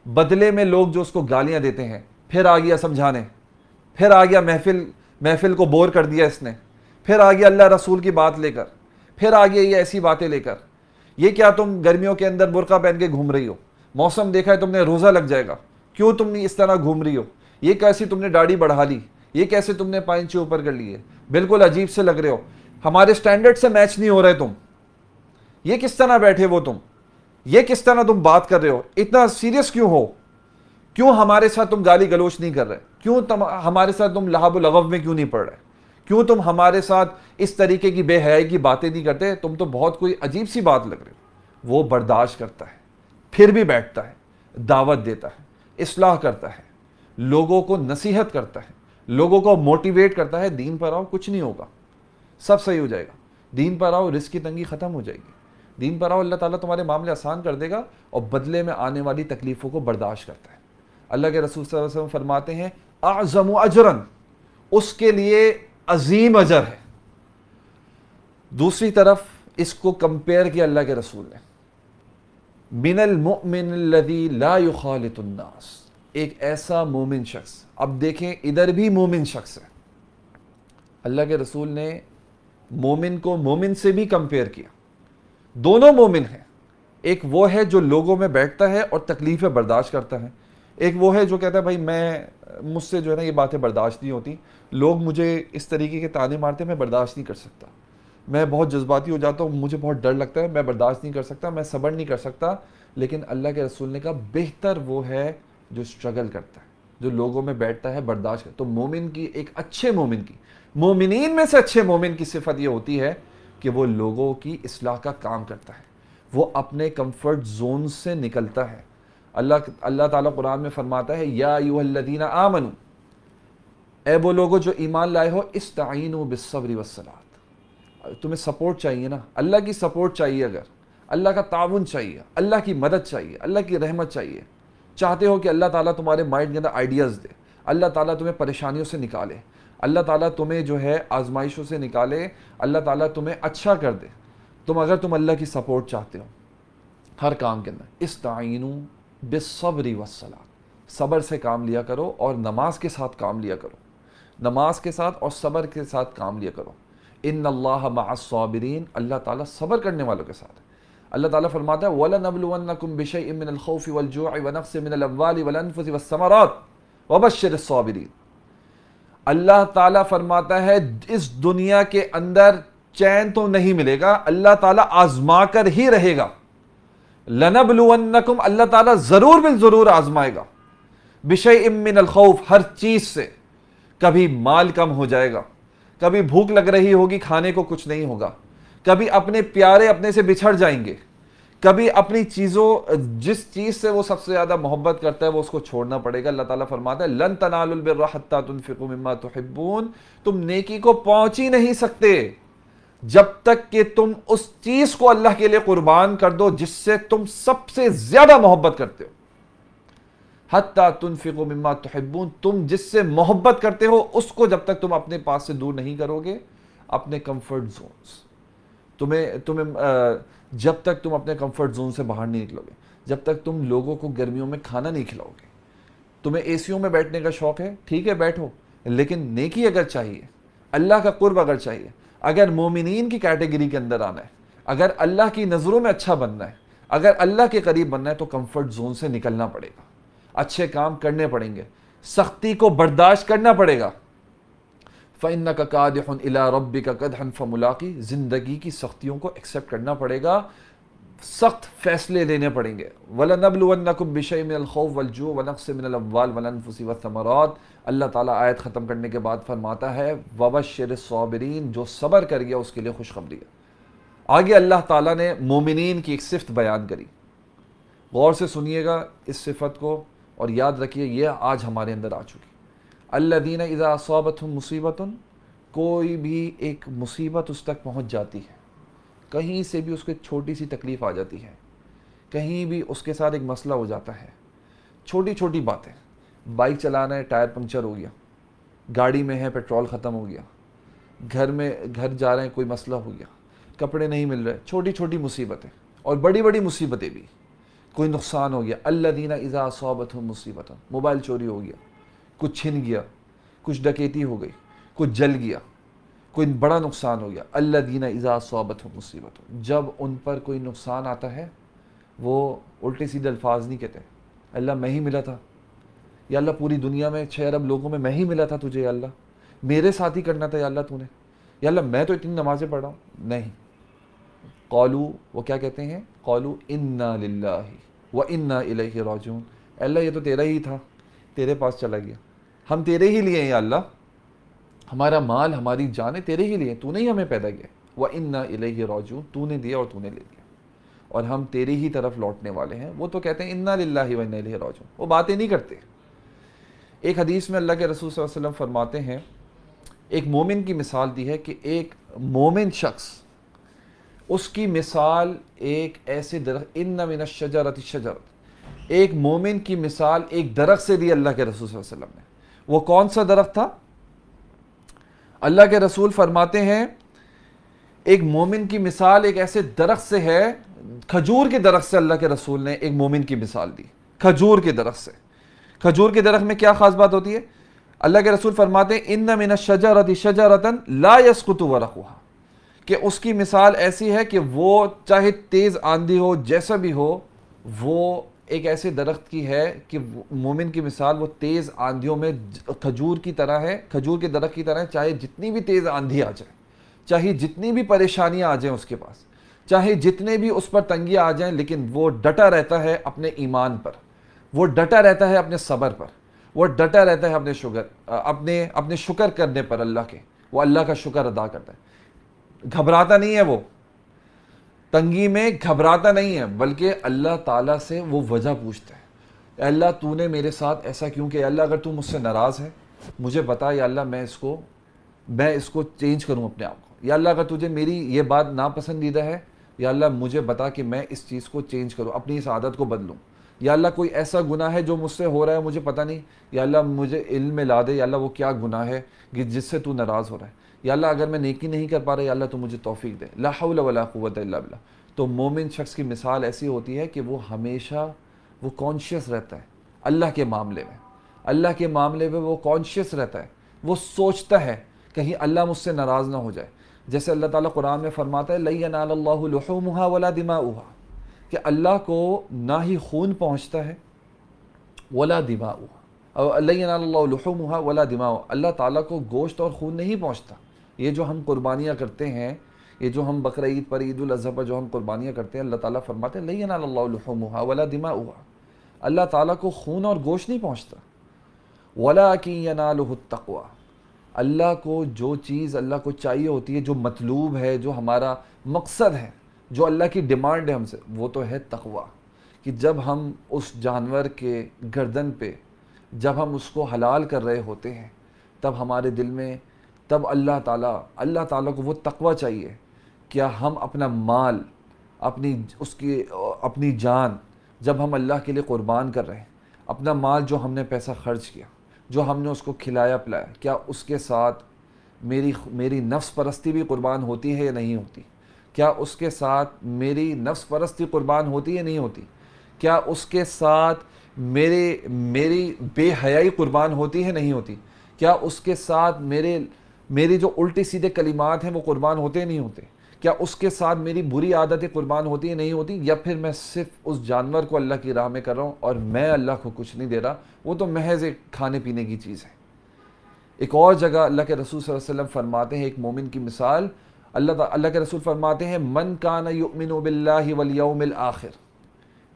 A: बदले में लोग जो उसको गालियाँ देते हैं, फिर आ गया समझाने। फिर आ गया महफिल महफिल को बोर कर दिया इसने। फिर आ गया अल्लाह रसूल की बात लेकर। फिर आ गया ये ऐसी बातें लेकर। ये क्या तुम गर्मियों के अंदर बुरका पहन के घूम रही हो? मौसम देखा है तुमने, रोज़ा लग जाएगा। क्यों तुम इस तरह घूम रही हो? ये कैसी तुमने दाढ़ी बढ़ा ली? ये कैसे तुमने पाइंचे ऊपर कर लिए? बिल्कुल अजीब से लग रहे हो। हमारे स्टैंडर्ड से मैच नहीं हो रहे तुम। ये किस तरह बैठे वो तुम? ये किस तरह तुम बात कर रहे हो? इतना सीरियस क्यों हो? क्यों हमारे साथ तुम गाली गलोच नहीं कर रहे? क्यों तुम, हमारे साथ तुम लहाबुलगव में क्यों नहीं पढ़ रहे? क्यों तुम हमारे साथ इस तरीके की बेहयाई की बातें नहीं करते? तुम तो बहुत कोई अजीब सी बात लग रही हो। वो बर्दाश्त करता है, फिर भी बैठता है, दावत देता है, इसलाह करता है, लोगों को नसीहत करता है, लोगों को मोटिवेट करता है, दीन पर आओ, कुछ नहीं होगा, सब सही हो जाएगा। दीन पर आओ, रिस्क की तंगी ख़त्म हो जाएगी। दीन पर आओ, अल्लाह ताला तुम्हारे मामले आसान कर देगा और बदले में आने वाली तकलीफ़ों को बर्दाश्त करता है। अल्लाह के रसूल वसल्लम फरमाते हैं आज़म अजरन उसके लिए अजीम अजर है। दूसरी तरफ़ इसको कंपेयर किया अल्लाह के रसूल ने। मिनल मोमिन लदी ला एक ऐसा मोमिन शख्स, अब देखें, इधर भी मोमिन शख्स है। अल्लाह के रसूल ने मोमिन को मोमिन से भी कंपेयर किया। दोनों मोमिन हैं। एक वो है जो लोगों में बैठता है और तकलीफ़ें बर्दाश्त करता है। एक वो है जो कहता है, भाई, मैं, मुझसे जो है ना ये बातें बर्दाश्त नहीं होती। लोग मुझे इस तरीके के ताने मारते मैं बर्दाश्त नहीं कर सकता। मैं बहुत जज्बाती हो जाता हूँ, मुझे बहुत डर लगता है, मैं बर्दाश्त नहीं कर सकता, मैं सब्र नहीं कर सकता। लेकिन अल्लाह के रसूल ने कहा, बेहतर वो है जो स्ट्रगल करता है, जो लोगों में बैठता है, बर्दाश्त तो मोमिन की एक अच्छे मोमिन की मोमिन में से अच्छे मोमिन की सिफत ये होती है कि वो लोगों की असलाह का काम करता है। वो अपने कंफर्ट जोन से निकलता है। अल्लाह अल्लाह ताला कुरान में फरमाता है, या यूहल्लदीना आमनु, ए वो लोगों जो ईमान लाए हो इस तयन बिसब्री वसलात तुम्हें सपोर्ट चाहिए ना। अल्लाह की सपोर्ट चाहिए अगर। अल्लाह का ताउन चाहिए, अल्लाह की मदद चाहिए, अल्लाह की रहमत चाहिए। चाहते हो कि अल्लाह ताला तुम्हारे माइंड के अंदर आइडियाज़ दे। अल्लाह ताला तुम्हें परेशानियों से निकाले। अल्लाह ताला तुम्हें जो है आजमाइशों से निकाले। अल्लाह ताला तुम्हें अच्छा कर दे। तुम अगर तुम अल्लाह की सपोर्ट चाहते हो, हर काम के अंदर इस तयन बेसब्री वसला सब्र से काम लिया करो और नमाज़ के साथ काम लिया करो। नमाज़ के साथ और सब्र के साथ काम लिया करो। इन अल्लाह अल्लाह ताला सब्र करने वालों के साथ। अल्लाह ताला फरमाता है वला नबलुवन्नकुम बिशैइन मिनल खौफि वल जु'i व नक्स मिनल अमवालि वल अनफुसि वस समरात व वबश्शिर साबिरीन. अल्लाह ताला फरमाता है, इस दुनिया के अंदर चैन तो नहीं मिलेगा, अल्लाह ताला आजमा कर ही रहेगा। लनबलुवन्नकुम अल्लाह ताला ज़रूर बिल ज़रूर आजमाएगा। बिशय इमिन खौफ, हर चीज़ से कभी माल कम हो जाएगा। कभी भूख लग रही होगी, खाने को कुछ नहीं होगा। कभी अपने प्यारे अपने से बिछड़ जाएँगे। कभी अपनी चीज़ों, जिस चीज़ से वो सबसे ज़्यादा मोहब्बत करता है, वो उसको छोड़ना पड़ेगा। अल्लाह ताला फरमाता है, लन तनालबिर्रा तुम तुम नेकी को पहुँच ही नहीं सकते। जब तक कि तुम उस चीज़ को अल्लाह के लिए कुर्बान कर दो जिससे तुम सबसे ज़्यादा मोहब्बत करते हो। हत्ता तुनफिको मिम्मा तुहिब्बून, तुम जिससे मोहब्बत करते हो, उसको जब तक तुम अपने पास से दूर नहीं करोगे, अपने कंफर्ट जोन्स तुम्हें तुम्हें जब तक तुम अपने कंफर्ट जोन से बाहर नहीं निकलोगे, जब तक तुम लोगों को गर्मियों में खाना नहीं खिलाओगे। तुम्हें एसियों में बैठने का शौक है, ठीक है, बैठो, लेकिन नेकी अगर चाहिए, अल्लाह का कुर्ब अगर चाहिए अगर मोमिन की कैटेगरी के अंदर आना है, अगर अल्लाह की नज़रों में अच्छा बनना है, अगर अल्लाह के करीब बनना है तो कंफर्ट जोन से निकलना पड़ेगा। अच्छे काम करने पड़ेंगे। सख्ती को बर्दाश्त करना पड़ेगा। फ़ैन का कादन इला रबी का कदहन फ़मुलाकी ज़िंदगी की सख्तियों को एक्सेप्ट करना पड़ेगा। सख्त फैसले लेने पड़ेंगे। वला नबलुवन्नकुम बिशै मिनल खौफ वल जू व नक्स मिनल अम्वाल वल अनफुसी व थमरात। अल्लाह ताला आयत ख़त्म करने के बाद फरमाता है वबशर साबरीन, जो सब्र कर गया उसके लिए खुशखबरी है। आगे अल्लाह ताला ने मोमिनीन की एक सिफत बयान करी। गौर से सुनिएगा इस सिफत को और याद रखिए यह आज हमारे अंदर आ चुकी। अल्लाह दीन इज़ा सौबत मुसीबत कोई भी एक मुसीबत उस तक पहुँच जाती है। कहीं से भी उसको छोटी सी तकलीफ़ आ जाती है, कहीं भी उसके साथ एक मसला हो जाता है। छोटी छोटी बातें। बाइक चलाना है, टायर पंक्चर हो गया। गाड़ी में है, पेट्रोल ख़त्म हो गया। घर में, घर जा रहे हैं, कोई मसला हो गया। कपड़े नहीं मिल रहे। छोटी छोटी मुसीबतें। और बड़ी बड़ी मुसीबतें भी। कोई नुकसान हो गया। अल्लाह दीना इज़ा सोबत हो मुसीबत मोबाइल चोरी हो गया। कुछ छिन गया। कुछ डकेती हो गई। कुछ जल गया। कोई बड़ा नुकसान हो गया। अल्लाह दीना इज़ा सोबत हो मुसीबत हो जब उन पर कोई नुकसान आता है, वो उल्टे सीधे अल्फाज नहीं कहते। अल्लाह मैं ही मिला था। या अल्लाह पूरी दुनिया में छः अरब लोगों में मैं ही मिला था तुझे अल्लाह। मेरे साथ ही करना था, या अल्लाह तूने। या अल्लाह मैं तो इतनी नमाज़ें पढ़ रहा हूँ। नहीं। कौलू, वो क्या कहते हैं? कौलू, इन्ना लिल्ला व इन्ना राजून अल्लाह ये तो तेरा ही था। तेरे पास चला गया। हम तेरे ही लिए हैं, या अल्लाह। हमारा माल, हमारी जाने तेरे ही लिए, तूने ही हमें पैदा किया। व इन्ना इलैहि राजून, तूने दिया और तूने ले लिया। और हम तेरी ही तरफ़ लौटने वाले हैं। वो तो कहते हैं, इन्ना लिल्लाहि व इन्ना इलैहि राजून। वो बातें नहीं करते। एक हदीस में अल्लाह के रसूल वसल्लम फरमाते हैं, एक मोमिन की मिसाल दी है कि एक मोमिन शख्स, उसकी मिसाल एक ऐसे दरख्त इन नमिन शजरत शजरत। एक मोमिन की मिसाल एक दरख्त से दी अल्लाह के रसूल वसल्लम ने। वो कौन सा दरख्त था? अल्लाह के रसूल फरमाते हैं, एक मोमिन की मिसाल एक ऐसे दरख्त से है, खजूर के दरख्त से अल्लाह के रसूल ने एक मोमिन की मिसाल दी। खजूर के दरख्त से। खजूर के दरख्त में क्या खास बात होती है? अल्लाह के रसूल फरमाते हैं इन मिन शजरत शजरतन ला यसकुत वरकुहा कि उसकी मिसाल ऐसी है कि वो चाहे तेज़ आंधी हो, जैसा भी हो, वो एक ऐसे दरख्त की है कि मोमिन की मिसाल, वो तेज़ आंधियों में खजूर की तरह है, खजूर के दरख्त की तरह है, चाहे जितनी भी तेज़ आंधी आ जाए, चाहे जितनी भी परेशानियाँ आ जाएँ उसके पास, चाहे जितने भी उस पर तंगी आ जाएँ, लेकिन वो डटा रहता है अपने ईमान पर, वो डटा रहता है अपने सबर पर, वो डटा रहता है अपने शुगर अपने अपने शुक्र करने पर अल्लाह के, वो अल्लाह का शुक्र अदा करता है। घबराता नहीं है वो तंगी में घबराता नहीं है, बल्कि अल्लाह ताला से वो वजह पूछता है। अल्लाह, तूने मेरे साथ ऐसा क्यों किया? अल्लाह, अगर तू मुझसे नाराज़ है, मुझे बता, या अल्लाह, मैं इसको मैं इसको चेंज करूँ अपने आप को। या अल्लाह, अगर तुझे मेरी ये बात नापसंदीदा है, या अल्लाह, मुझे बता कि मैं इस चीज़ को चेंज करूँ, अपनी इस आदत को बदलूँ। या अल्लाह, कोई ऐसा गुनाह है जो मुझसे हो रहा है, मुझे पता नहीं। या अल्लाह, मुझे इल्म में ला दे, या अल्लाह, वो क्या गुनाह है कि जिससे तू नाराज़ हो रहा है? या अल्लाह अगर मैं नेकी नहीं कर पा रहा अल्लाह तो मुझे तोफ़ी दे। लाहौल क़ुव्वत तो मोमिन शख्स की मिसाल ऐसी होती है कि वो हमेशा, वो कॉन्शियस रहता है। अल्लाह के मामले में। अल्लाह के मामले में वो कॉन्शियस रहता है। वो सोचता है, कहीं अल्लाह मुझसे नाराज़ ना हो जाए। जैसे अल्लाह ताला कुरान में फरमाता है लई नालल्लाहुलुहुमुहा वला दिमाउहा। कि अल्लाह को ना ही खून पहुँचता है, वला दिमाउहा। लई वला दिमाउ अल्लाह ताला को गोश्त और खून नहीं पहुँचता। ये जो हम कुर्बानियाँ करते हैं, ये जो हम बकर ईद पर, ईद अज़हा पर जो हम कुर्बानियाँ करते हैं, अल्लाह ताला फरमाते हैं लई नालल्लाहुलुहुमुहा वला दिमाउहा। अल्लाह ताला को खून और गोश्त नहीं पहुँचता। वला की यनालतक़वा अल्लाह को जो चीज़ अल्लाह को चाहिए होती है, जो मतलूब है, जो हमारा मकसद है, जो अल्लाह की डिमांड है हमसे, वो तो है तकवा। कि जब हम उस जानवर के गर्दन पे, जब हम उसको हलाल कर रहे होते हैं, तब हमारे दिल में तब अल्लाह ताला अल्लाह ताला को वो तकवा चाहिए क्या हम अपना माल, अपनी, उसकी, अपनी जान, जब हम अल्लाह के लिए क़ुरबान कर रहे हैं, अपना माल जो हमने पैसा खर्च किया, जो हमने उसको खिलाया पिलाया, क्या उसके साथ मेरी मेरी नफ्स परस्ती भी कुर्बान होती है या नहीं होती? क्या उसके साथ मेरी नफ्स परस्ती कुर्बान होती है नहीं होती? क्या उसके साथ मेरे, मेरी बेहयाई कुर्बान होती है नहीं होती? क्या उसके साथ मेरे मेरी जो उल्टी सीधे कलिमात हैं, वो कुर्बान होते नहीं होते। क्या उसके साथ मेरी बुरी आदतें कुर्बान होती है नहीं होती? या फिर मैं सिर्फ़ उस जानवर को अल्लाह की राह में कर रहा हूँ और मैं अल्लाह को कुछ नहीं दे रहा? वो तो महज एक खाने पीने की चीज़ है। एक और जगह अल्लाह के रसूल वसल्लम फरमाते हैं, एक मोमिन की मिसाल। अल्लाह अल्लाह के रसूल फरमाते हैं, मन कान युमिन आखिर।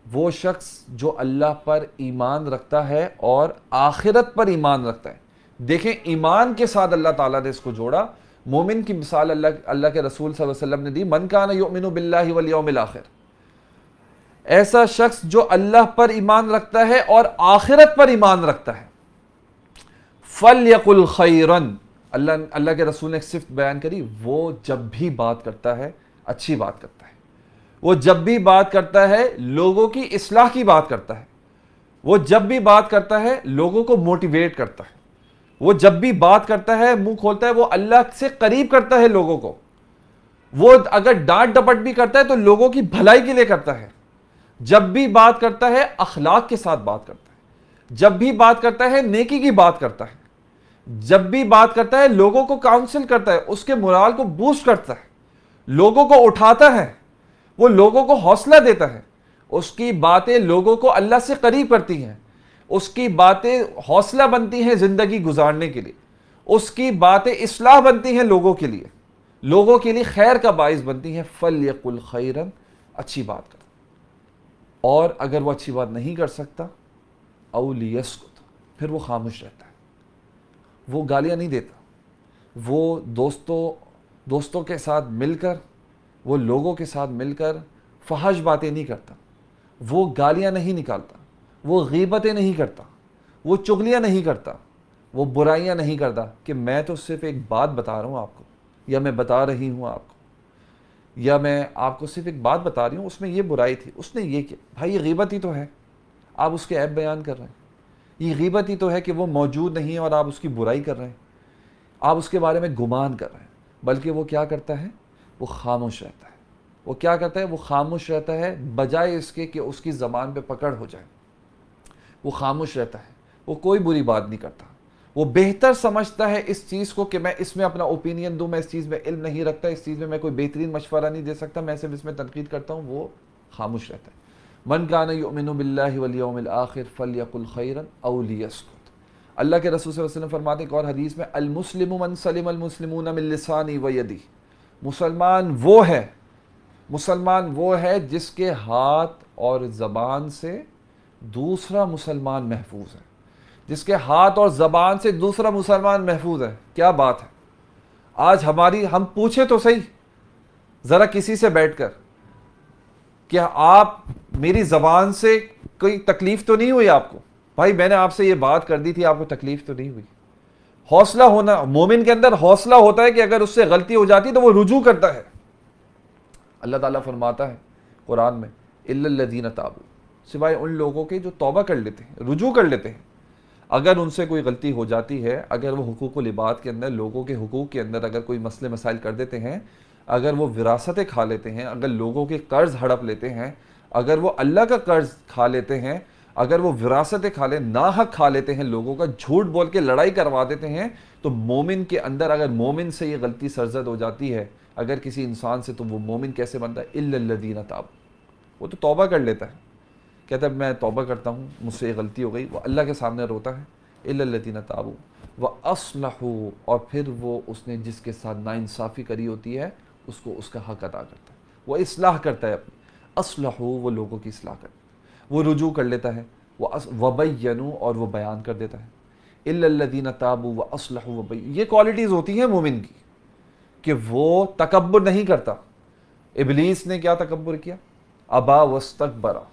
A: वो शख्स जो अल्लाह पर ईमान रखता है और आखिरत पर ईमान रखता है। देखें, ईमान के साथ अल्लाह ताला ने इसको जोड़ा। मोमिन की मिसाल अल्लाह अल्लाह के रसूल वसल्लम ने दी, मन कान युमिन आखिर। ऐसा शख्स जो अल्लाह पर ईमान रखता है और आखिरत पर ईमान रखता है। फल यकुल खैरन। अल्लाह अल्लाह के रसूल ने सिर्फ़ बयान करी, वो जब भी बात करता है, अच्छी बात करता है। वो जब भी बात करता है, लोगों की इसलाह की बात करता है। वो जब भी बात करता है, लोगों को मोटिवेट करता है। वो जब भी बात करता है, मुँह खोलता है, वो अल्लाह से करीब करता है लोगों को। वो अगर डांट डपट भी करता है तो लोगों की भलाई के लिए करता है। जब भी बात करता है, अखलाक के साथ बात करता है। जब भी बात करता है, नेकी की बात करता है। जब भी बात करता है, लोगों को काउंसिल करता है, उसके मुराल को बूस्ट करता है। लोगों को उठाता है, वो लोगों को हौसला देता है। उसकी बातें लोगों को अल्लाह से करीब करती हैं। उसकी बातें हौसला बनती हैं ज़िंदगी गुजारने के लिए। उसकी बातें इसलाह बनती हैं लोगों के लिए। लोगों के लिए खैर का बायस बनती हैं। फल यकुल खैरन, अच्छी बात कर। और अगर वो अच्छी बात नहीं कर सकता अलियसकुत फिर वो खामोश रहता है। वो गालियाँ नहीं देता। वो दोस्तों दोस्तों के साथ मिलकर, वो लोगों के साथ मिलकर फहश बातें नहीं करता। वो गालियाँ नहीं निकालता। वो गीबतें नहीं करता, वो चुगलियाँ नहीं करता, वो बुराइयाँ नहीं करता कि मैं तो सिर्फ़ एक बात बता रहा हूँ आपको, या मैं बता रही हूँ आपको, या मैं आपको सिर्फ़ एक बात बता रही हूँ, उसमें ये बुराई थी, उसने ये किया। भाई, ये गीबत ही तो है, आप उसके ऐप बयान कर रहे हैं। ये गीबत ही तो है कि वो मौजूद नहीं है और आप उसकी बुराई कर रहे हैं। आप उसके बारे में गुमान कर रहे हैं, बल्कि वो क्या करता है? वो खामोश रहता है। वो क्या करता है? वो खामोश रहता है बजाय इसके कि उसकी ज़बान पे पकड़ हो जाए। वो खामोश रहता है, वो कोई बुरी बात नहीं करता। वो बेहतर समझता है इस चीज़ को कि मैं इसमें अपना ओपिनियन दूँ, मैं इस चीज़ में इल्म नहीं रखता, इस चीज़ में मैं कोई बेहतरीन मशवरा नहीं दे सकता, मैं सिर्फ़ इसमें तनकीद करता हूँ, वो खामोश रहता है। मन कान आखिर फल यकुल खैरन अलियसकुत अल्लाह के रसूल वसल्लम फरमाते एक और हदीस में, अलमुस्लिम मन सलिम मुसलमान वो है, मुसलमान वो है जिसके हाथ और ज़बान से दूसरा मुसलमान महफूज है, जिसके हाथ और ज़बान से दूसरा मुसलमान महफूज है। क्या बात है? आज हमारी, हम पूछे तो सही। ज़रा किसी से बैठकर, क्या आप मेरी ज़बान से कोई तकलीफ़ तो नहीं हुई आपको? भाई, मैंने आपसे ये बात कर दी थी, आपको तकलीफ़ तो नहीं हुई। हौसला होना, मोमिन के अंदर हौसला होता है कि अगर उससे गलती हो जाती तो वो रुजू करता है। अल्लाह ताला फरमाता है कुरान में इल्लदीन ताबू। सिवाय उन लोगों के जो तौबा कर लेते हैं, रुजू कर लेते हैं। अगर उनसे कोई गलती हो जाती है, अगर वो हकूक़ लिबात के अंदर, लोगों के हकूक़ के अंदर अगर कोई मसले मसाइल कर देते हैं, अगर वो विरासतें खा लेते हैं, अगर लोगों के कर्ज़ हड़प लेते हैं, अगर वो अल्लाह का कर्ज़ खा लेते हैं, अगर वो विरासतें खा ले ना हक खा लेते हैं, लोगों का झूठ बोल के लड़ाई करवा देते हैं तो मोमिन के अंदर अगर मोमिन से ये गलती सरजद हो जाती है, अगर किसी इंसान से तो वो मोमिन कैसे बनता है? इल्लदीन ताब। वो तो तौबा कर लेता है। कहता है, मैं तौबा करता हूँ, मुझसे गलती हो गई। वो अल्लाह के सामने रोता है इल्लदीन ताबू। व असलहू, और फिर वो उसने जिसके साथ नाइंसाफ़ी करी होती है, उसको उसका हक अदा करता है। वह इसलाह करता है अपनी। असलहू, वो लोगों की असलाह करता है। वो रुजू कर लेता है वह वबैनू और वो बयान कर देता है। इल्लदीन ताबू, व असलहू वबई ये क्वालिटीज़ होती हैं मोमिन की, कि वो तकबर नहीं करता। इबलीस ने क्या तकबर किया? अबा वस्तकबरा।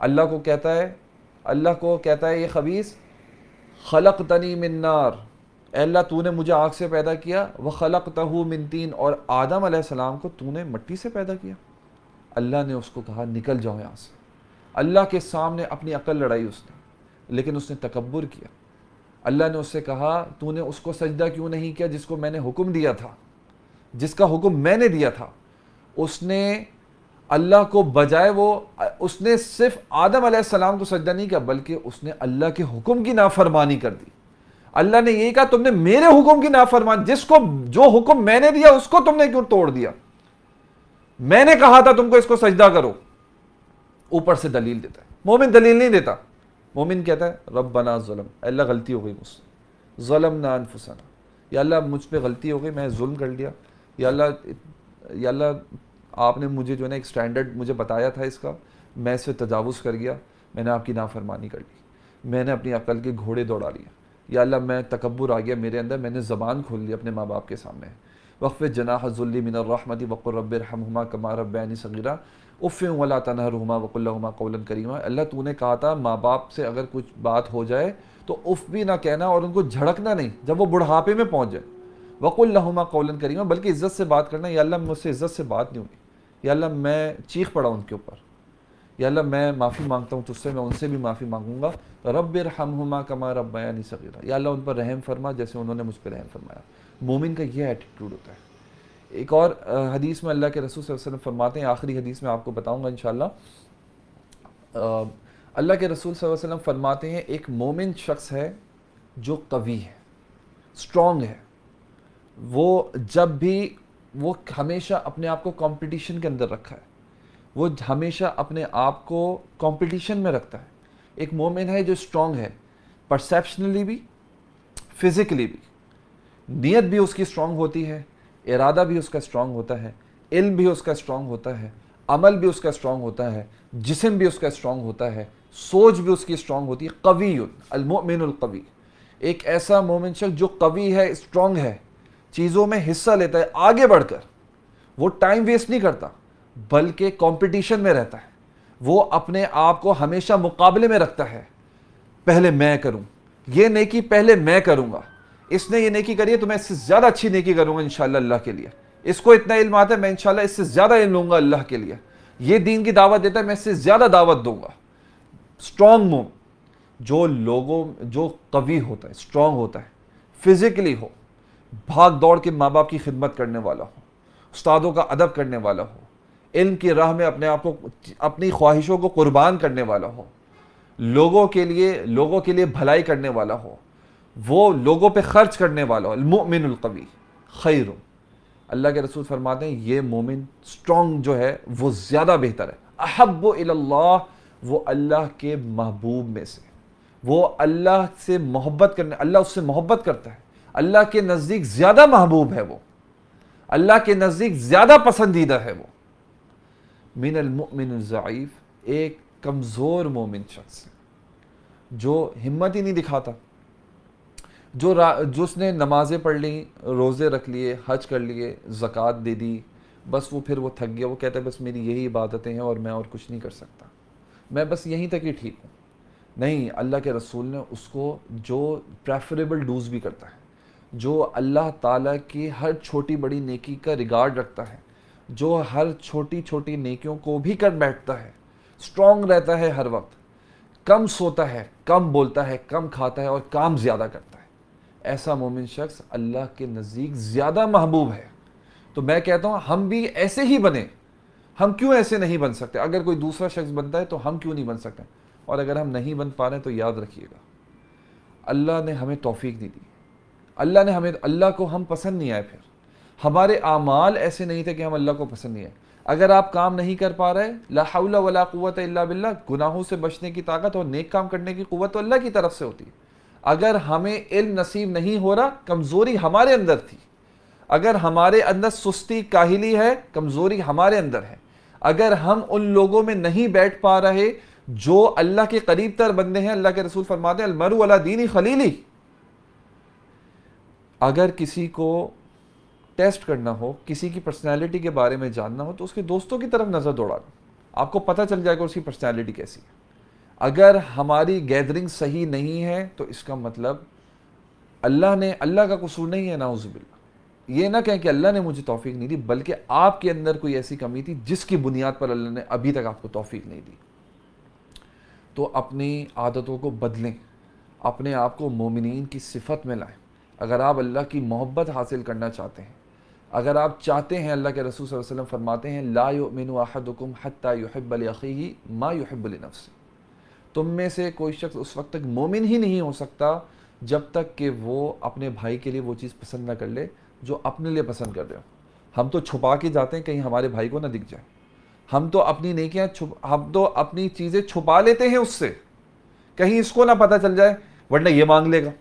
A: अल्लाह को कहता है, अल्लाह को कहता है, ये खबीस खलक तनी मिन्नार अल्लाह, तूने मुझे आग से पैदा किया वह खलक तहू मिनतीन और आदम सलाम को तूने मट्टी से पैदा किया। अल्लाह ने उसको कहा, निकल जाओ यहाँ से। अल्लाह के सामने अपनी अकल लड़ाई उसने, लेकिन उसने तकबर किया। अल्लाह ने उससे कहा, तूने उसको सजदा क्यों नहीं किया जिसको मैंने हुक्म दिया था? जिसका हुक्म मैंने दिया था? उसने अल्लाह को बजाय वो, उसने सिर्फ़ आदम सलाम को सजदा नहीं किया, बल्कि उसने अल्लाह के हुक्म की नाफरमानी कर दी। अल्लाह ने यही कहा, तुमने मेरे हुक्म की नाफरमानी, जिसको, जो हुक्म मैंने दिया, उसको तुमने क्यों तोड़ दिया? मैंने कहा था तुमको इसको सजदा करो। ऊपर से दलील देता है। मोमिन दलील नहीं देता। मोमिन कहता है रब बना जुलम अल्लाह गलती हो गई मुझसे। जुलम ना अनफुसना। या अल्लाह, मुझ पर गलती हो गई मैं जुल्म कर लिया। या अल्लाह या अल्लाह आपने मुझे जो है ना एक स्टैंडर्ड मुझे बताया था इसका, मैं इस पर कर गया, मैंने आपकी नाफरमानी कर ली। मैंने अपनी अकल के घोड़े दौड़ा लिया या अल्लाह, मैं तकबर आ गया मेरे अंदर, मैंने ज़बान खोल ली अपने माँ बाप के सामने। वक़ जना हज़ुल्ली मिनरहमती वक़ुरबरहमा कमा रब्बानी सगीरा। उफ़ वला तनहरुमा वकुल्लहुमा कौलन करीमा। अल्लाह, तूने कहा था माँ बाप से अगर कुछ बात हो जाए तो उफ़ भी ना कहना और उनको झड़कना नहीं, जब वो बुढ़ापे में पहुँच जाए। वकुल्लहुमा कौलन करीमा, बल्कि इज़्ज़त से बात करना, या अल्लाह, मुझसे इज़्ज़त से बात नहीं होगी। या अल्लाह मैं चीख पड़ा उनके ऊपर। या अल्लाह मैं माफ़ी माँगता हूँ तुझसे, मैं उनसे भी माफ़ी मांगूँगा। रब रहमा कमा रब्बयानी सगीरा। या अल्लाह उन पर रहम फरमा जैसे उन्होंने मुझ पर रहम फरमाया। मोमिन का यह एटीट्यूड होता है। एक और हदीस में अल्लाह के रसूल वसल्लम फरमाते हैं, आखिरी हदीस में आपको बताऊँगा इन अल्लाह के रसूल वसल्लम फरमाते हैं, एक मोमिन शख्स है जो कवि है स्ट्रॉन्ग है। वो जब भी वो हमेशा अपने आप को कंपटीशन के अंदर रखा है। वो हमेशा अपने आप को कंपटीशन में रखता है। एक मोमिन है जो स्ट्रांग है परसेप्शनली भी फिज़िकली भी। नीयत भी उसकी स्ट्रांग होती है, इरादा भी उसका स्ट्रांग होता है, इल्म भी उसका स्ट्रॉन्ग होता है, अमल भी उसका स्ट्रॉन्ग होता है, जिसम भी उसका स्ट्रांग होता है, सोच भी उसकी स्ट्रांग होती है। कवी अलमोमिन कवी। एक ऐसा मोमिन शख्स जो कवि है स्ट्रॉन्ग है। चीज़ों में हिस्सा लेता है, आगे बढ़कर। वो टाइम वेस्ट नहीं करता, बल्कि कंपटीशन में रहता है। वो अपने आप को हमेशा मुकाबले में रखता है। पहले मैं करूँ। ये नेकी पहले मैं करूँगा। इसने ये नेकी करी है तो मैं इससे ज़्यादा अच्छी नेकी करूँगा इन अल्लाह के लिए। इसको इतना इल्म आता है, मैं इंशाल्लाह इससे ज़्यादा इल्म लूँगा अल्लाह के लिए। ये दीन की दावत देता है, मैं इससे ज़्यादा दावत दूँगा। स्ट्रॉन्ग मोम जो लोगों, जो कवि होता है स्ट्रॉन्ग होता है फिजिकली हो भाग दौड़ के माँ बाप की खिदमत करने वाला हो, उस्तादों का अदब करने वाला हो, इल्म की राह में अपने आप को, अपनी ख्वाहिशों को कुर्बान करने वाला हो, लोगों के लिए, लोगों के लिए भलाई करने वाला हो, वो लोगों पे खर्च करने वाला हो। मोमिनकवी खैर अल्लाह के रसूल फरमाते हैं, ये मोमिन स्ट्रॉन्ग जो है, वो ज़्यादा बेहतर है। अहब अल्लाह वो अल्लाह के महबूब में से। वो अल्लाह से मोहब्बत करने, अल्लाह उससे मोहब्बत करता है। अल्लाह के नज़दीक ज़्यादा महबूब है वो। अल्लाह के नज़दीक ज़्यादा पसंदीदा है वो। मिन अलमिन ज़ाइफ, एक कमज़ोर मोमिन शख्स जो हिम्मत ही नहीं दिखाता। जो जो उसने नमाज़ें पढ़ ली, रोज़े रख लिए, हज कर लिए, ज़क़़त दे दी, बस वो फिर वो थक गया। वो कहता है, बस मेरी यही इबादतें हैं और मैं और कुछ नहीं कर सकता। मैं बस यहीं तक ही ठीक हूँ। नहीं, अल्लाह के रसूल ने उसको जो प्रेफरेबल डूज भी करता है। जो अल्लाह ताला की हर छोटी बड़ी नेकी का रिगार्ड रखता है, जो हर छोटी छोटी नेकियों को भी कर बैठता है स्ट्रॉन्ग रहता है हर वक्त। कम सोता है, कम बोलता है, कम खाता है और काम ज़्यादा करता है। ऐसा मोमिन शख्स अल्लाह के नज़दीक ज़्यादा महबूब है। तो मैं कहता हूँ, हम भी ऐसे ही बने। हम क्यों ऐसे नहीं बन सकते? अगर कोई दूसरा शख्स बनता है तो हम क्यों नहीं बन सकते? और अगर हम नहीं बन पा रहे तो याद रखिएगा, अल्लाह ने हमें तोफ़ी नहीं दी। अल्लाह ने हमें, अल्लाह को हम पसंद नहीं आए फिर। हमारे आमाल ऐसे नहीं थे कि हम अल्लाह को पसंद नहीं आए। अगर आप काम नहीं कर पा रहे लाउला वला क़वत बिल्ला गुनाहों से बचने की ताकत और नेक काम करने की क़वत तो अल्लाह की तरफ़ से होती है। अगर हमें इल्म नसीब नहीं हो रहा, कमज़ोरी हमारे अंदर थी। अगर हमारे अंदर सुस्ती काहली है, कमज़ोरी हमारे अंदर है। अगर हम उन लोगों में नहीं बैठ पा रहे, जो अल्लाह के करीब तर बंदे हैं, अल्लाह के रसूल फरमाते अलमरु अला दीनी खलीली। अगर किसी को टेस्ट करना हो, किसी की पर्सनैलिटी के बारे में जानना हो तो उसके दोस्तों की तरफ़ नज़र दौड़ाना। आपको पता चल जाएगा उसकी पर्सनैलिटी कैसी है। अगर हमारी गैदरिंग सही नहीं है तो इसका मतलब अल्लाह ने, अल्लाह का कसूर नहीं है नाउजुबिल्ला ये ना कहें कि अल्लाह ने मुझे तौफीक नहीं दी, बल्कि आपके अंदर कोई ऐसी कमी थी जिसकी बुनियाद पर अल्लाह ने अभी तक आपको तौफीक नहीं दी। तो अपनी आदतों को बदलें, अपने आप को मोमिन की सिफत में लाएँ। अगर आप अल्लाह की मोहब्बत हासिल करना चाहते हैं, अगर आप चाहते हैं अल्लाह के रसूल वसल्लम फरमाते हैं, ला युमिन अहदुकुम हत्ता युहिब्ब लिअखीही मा तुम में से कोई शख्स उस वक्त तक मोमिन ही नहीं हो सकता जब तक कि वो अपने भाई के लिए वो चीज़ पसंद ना कर ले जो अपने लिए पसंद कर रहे हो। हम तो छुपा के जाते हैं, कहीं हमारे भाई को ना दिख जाए। हम तो अपनी नेकियाँ छुप, हम तो अपनी चीज़ें छुपा लेते हैं उससे। कहीं इसको ना पता चल जाए, वरना ये मांग लेगा।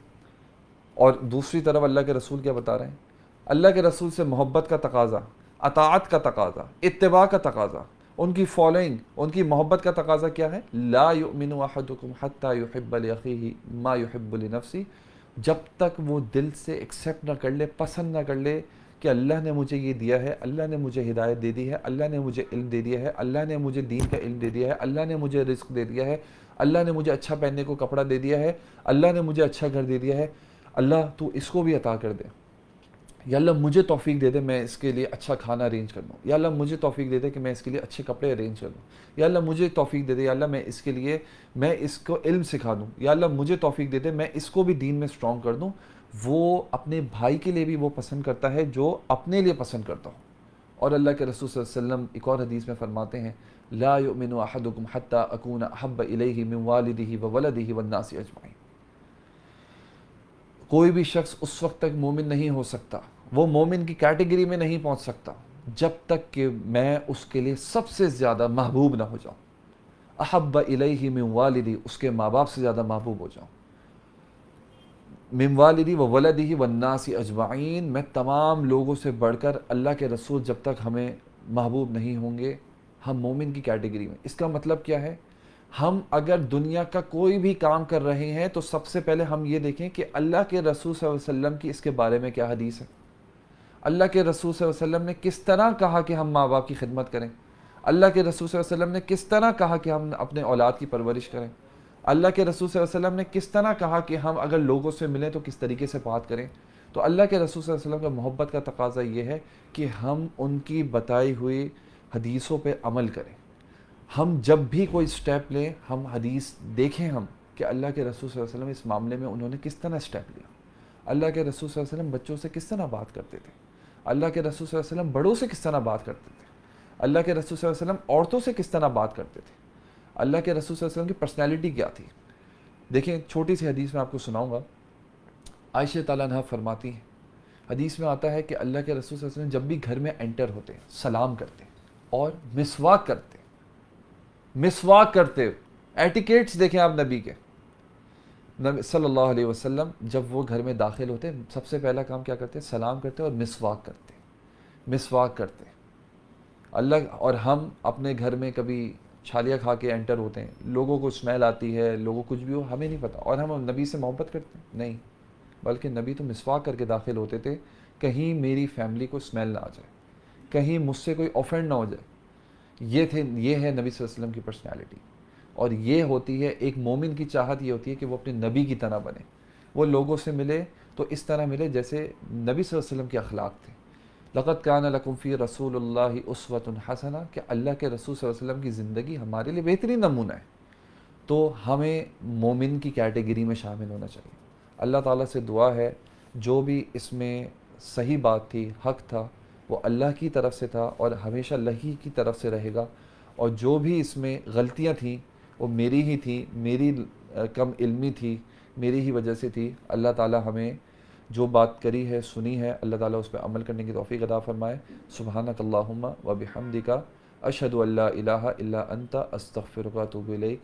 A: और दूसरी तरफ़ अल्लाह के रसूल क्या बता रहे हैं? अल्लाह के रसूल से मोहब्बत का तकाजा अतात का तकाजा, इत्तबा का तकाजा, उनकी फॉलोइंग उनकी मोहब्बत का तकाजा क्या है? ला युमिन अहदुकुम हत्ता युहिब्बल मा नफ्सी जब तक वो दिल से एक्सेप्ट ना कर ले, पसंद ना कर ले कि अल्लाह ने मुझे ये दिया है, अल्लाह ने मुझे हिदायत दे दी है, अल्लाह ने मुझे इल्म दे दिया है, अल्लाह ने मुझे दीन का इल्म दे दिया है, अल्लाह ने मुझे रिस्क दे दिया है, अल्लाह ने मुझे अच्छा पहनने को कपड़ा दे दिया है, अल्लाह ने मुझे अच्छा घर दे दिया है अल्लाह, तू इसको भी अता कर दे। या अल्लाह, मुझे तौफीक दे दे, मैं इसके लिए अच्छा खाना अरेंज कर लूँ या अल्लाह, मुझे तौफीक दे दे कि मैं इसके लिए अच्छे कपड़े अरेंज कर दूँ। या अल्लाह, मुझे तौफीक दे दे, या अल्लाह, मैं इसके लिए, मैं इसको इल्म सिखा दूँ। या अल्लाह, मुझे तौफीक दे दे, मैं इसको भी दीन में स्ट्रॉन्ग कर दूँ। वो अपने भाई के लिए भी वो पसंद करता है, जो अपने लिए पसंद करता हो। और अल्लाह के रसूल वसल्लम एक और हदीस में फरमाते हैं, ला युमिन अहदुकुम हत्ता अकून अहब इलैहि मिन वालिदिही व वलदिही वन्नासी अजमाइन। कोई भी शख्स उस वक्त तक मोमिन नहीं हो सकता। वो मोमिन की कैटेगरी में नहीं पहुँच सकता। जब तक कि मैं उसके लिए सबसे ज़्यादा महबूब ना हो जाऊँ। अहब इलैहि मिन वालिदी, उसके माँ बाप से ज़्यादा महबूब हो जाऊँ। मिमवालिदी व वलदी वन्नासी अजमाइन मैं तमाम लोगों से बढ़कर अल्लाह के रसूल जब तक हमें महबूब नहीं होंगे, हम मोमिन की कैटेगरी में। इसका मतलब क्या है? हम अगर दुनिया का कोई भी काम कर रहे हैं तो सबसे पहले हम ये देखें कि अल्लाह के रसूल वसल्लम की इसके बारे में क्या हदीस है। अल्लाह के रसूल वसल्लम ने किस तरह कहा कि हम माँ बाप की खिदमत करें? अल्लाह के रसूल वसल्लम ने किस तरह कहा कि हम अपने औलाद की परवरिश करें? अल्लाह के रसूल वसल्लम ने किस तरह कहा कि हम अगर लोगों से मिलें तो किस तरीके से बात करें? तो अल्लाह के रसूल वसल्लम का मोहब्बत का तकाजा ये है कि हम उनकी बताई हुई हदीसों पर अमल करें। हम जब भी कोई स्टेप लें, हम हदीस देखें हम कि अल्लाह के रसूल वसल्लम इस मामले में उन्होंने किस तरह स्टेप लिया। अल्लाह के रसूल वसल्लम बच्चों से किस तरह बात करते थे? अल्लाह के रसूल वसल्लम बड़ों से किस तरह बात करते थे? अल्लाह के रसूल वसल्लम औरतों से किस तरह बात करते थे? अल्लाह के रसूल वसल्लम की पर्सनैलिटी क्या थी? देखें, छोटी सी हदीस में आपको सुनाऊँगा। आयशा तला फरमाती हैं, हदीस में आता है कि अल्लाह के रसूल वसल्लम जब भी घर में एंटर होते हैं, सलाम करते और मिसवाक करते मिसवाक करते एटिकेट्स देखें आप नबी के। नबी सल्लल्लाहु अलैहि वसल्लम जब वो घर में दाखिल होते, सबसे पहला काम क्या करते? सलाम करते और मिसवाक करते। मिसवाक करते। अल्लाह और हम अपने घर में कभी छालियाँ खा के एंटर होते हैं। लोगों को स्मेल आती है, लोगों कुछ भी हो, हमें नहीं पता। और हम नबी से मोहब्बत करते हैं? नहीं। बल्कि नबी तो मिसवाक करके दाखिल होते थे, कहीं मेरी फैमिली को स्मेल ना आ जाए। कहीं मुझसे कोई ऑफेंड ना हो जाए। ये थे, ये है नबी वसल्लम की पर्सनैलिटी और ये होती है, एक मोमिन की चाहत ये होती है कि वो अपने नबी की तरह बने। वो लोगों से मिले तो इस तरह मिले जैसे नबी वसल्लम के अखलाक थे। लक़त कान लकुफ़ी रसूल उसवत हसना, कि अल्लाह के रसूल वसल्लम की ज़िंदगी हमारे लिए बेहतरीन नमूना है। तो हमें मोमिन की कैटेगरी में शामिल होना चाहिए। अल्लाह ताला से दुआ है, जो भी इसमें सही बात थी, हक था वो अल्लाह की तरफ़ से था और हमेशा लही की तरफ़ से रहेगा। और जो भी इसमें गलतियाँ थीं, वो मेरी ही थी, मेरी कम इल्मी थी, मेरी ही वजह से थी। अल्लाह ताला हमें जो बात करी है, सुनी है, अल्लाह ताला उस पर अमल करने की तोफ़ी अदा फ़रमाए। सुबहानक अल्लाहुम्मा व बिहम्दिका, अशहदु अल्ला इलाहा इल्ला अंता, अस्तगफिरुका तुबु इलैक।